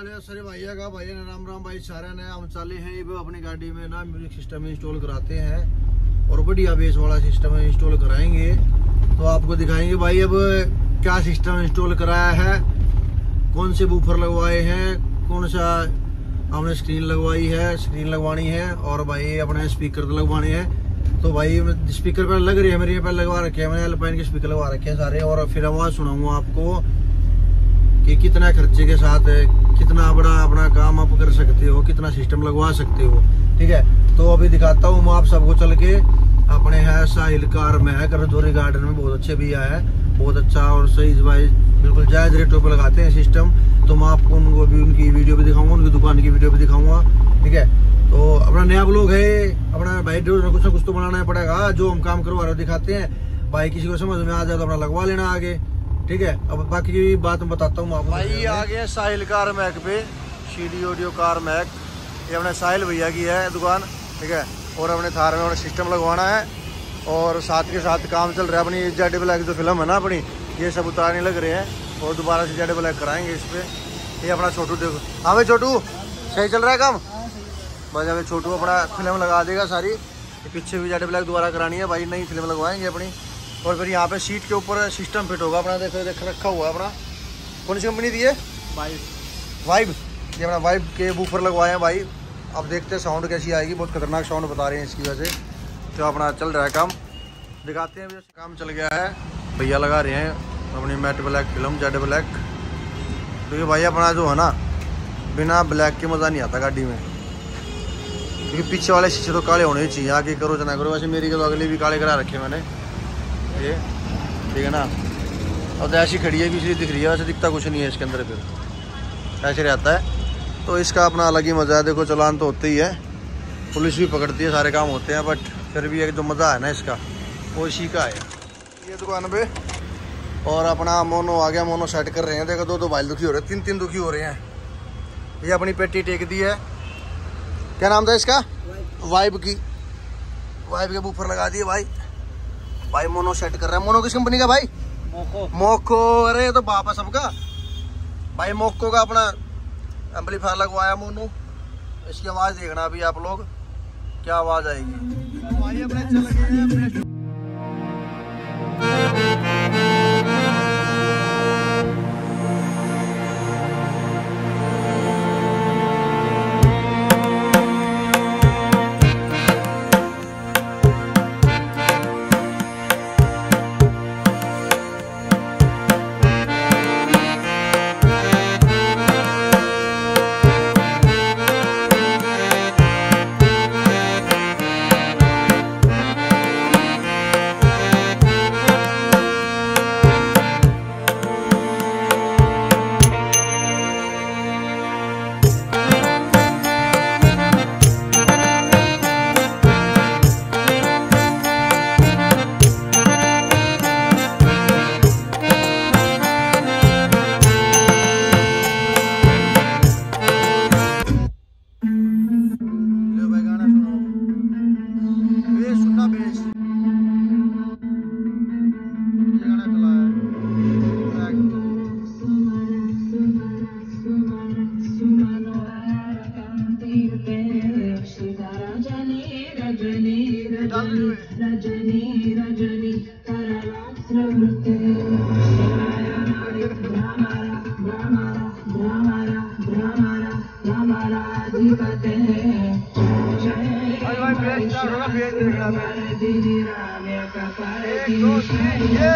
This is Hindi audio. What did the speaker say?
सारे भैया का भाई राम राम भाई सारे ने हम चाले हैं ये अपनी गाड़ी में ना म्यूज़िक सिस्टम इंस्टॉल कराते हैं और बढ़िया बेस वाला सिस्टम इंस्टॉल कराएँगे तो आपको दिखाएँगे भाई अब क्या सिस्टम इंस्टॉल कराया है कौन से बूफर लगवाए हैं कौन सा हमने स्क्रीन लगवाई है स्क्रीन लगवानी है और भाई अपने स्पीकर लगवाने हैं तो भाई स्पीकर पर लग रही है मेरे पे लगवा रखे हैं मैंने एल्पाइन के स्पीकर लगवा रखे हैं सारे और फिर आवाज़ सुनाऊँगा आपको कि कितना खर्चे के साथ कितना बड़ा अपना काम आप कर सकते हो, कितना सिस्टम लगवा सकते हो, ठीक है? तो अभी दिखाता हूँ मैं आप सबको चल के। अपने है साहिल कार में है करजोरी गार्डन में बहुत अच्छे भी आया है, बहुत अच्छा और सही भाई, बिल्कुल जायज़ रेटों पर लगाते हैं सिस्टम तो मैं आपको उनको भी, उनकी वीडियो भी दिखाऊँगा, उनकी दुकान की वीडियो भी दिखाऊँगा, ठीक है? तो अपना नया ब्लॉग है, अपना भाई कुछ ना कुछ तो बनाना पड़ेगा, जो हम काम करवा रहे दिखाते हैं। भाई किसी को समझ में आ जाए तो अपना लगवा लेना आगे। ठीक है? अब बाकी की बात मैं बताता हूँ आपको भाई आ गया साहिल कार मैक पे सी ऑडियो कार मैक। ये अपने साहिल भैया की है दुकान ठीक है? और अपने थार में अपना सिस्टम लगवाना है और साथ के साथ काम चल रहा है अपनी जेड ब्लैक जो फ़िल्म है ना अपनी ये सब उतारने लग रहे हैं और दोबारा से जेड ब्लैक कराएँगे इस पर ये अपना छोटू देखो। हाँ भाई छोटू सही चल रहा है काम? बस अभी छोटू अपना फ़िल्म लगा देगा सारी। पीछे भी जेड ब्लैक दोबारा करानी है भाई नई फ़िल्म लगवाएँगे अपनी। और फिर यहाँ पे सीट के ऊपर सिस्टम फिट होगा। अपना देखो देख रखा हुआ है अपना। कौन सी कंपनी दी है? वाइब वाइब ये अपना वाइब के ऊपर लगवाए हैं भाई। अब देखते हैं साउंड कैसी आएगी। बहुत खतरनाक साउंड बता रहे हैं इसकी वजह से। तो अपना चल रहा है काम। दिखाते हैं भैया काम चल गया है। भैया लगा रहे हैं अपनी matte black film Z black तो ये भाई अपना जो है ना बिना ब्लैक के मज़ा नहीं आता गाड़ी में। क्योंकि पीछे वाले शीशे तो काले होने चाहिए। आगे करो जना करो वैसे मेरी तो अगले भी काले करा रखे मैंने। ये ठीक है ना? और ऐसी खड़ी है इसलिए दिख रही है। वैसे दिखता कुछ नहीं है इसके अंदर फिर। ऐसे रहता है। तो इसका अपना अलग ही मज़ा है। देखो चलान तो होते ही है। पुलिस भी पकड़ती है सारे काम होते हैं बट फिर भी एक जो मज़ा है ना इसका। वो इसी का है। ये दुकान पे। और अपना मोनो आ गया मोनो सेट कर रहे हैं। देखो दो दो बाइल दुखी हो रहे हैं। तीन तीन दुखी हो रहे हैं। ये अपनी पेटी टेक दी है। क्या नाम था इसका? वाइब। की। वाइब के ऊपर लगा दिए भाई। भाई मोनो सेट कर रहा है। मोनो किस कंपनी का भाई? मोको। मोको। अरे तो बाप है सबका। भाई मोको का अपना एम्पलीफायर लगवाया मोनो। इसकी आवाज़ देखना अभी आप लोग। क्या आवाज़ आएगी? एक दो तीन ये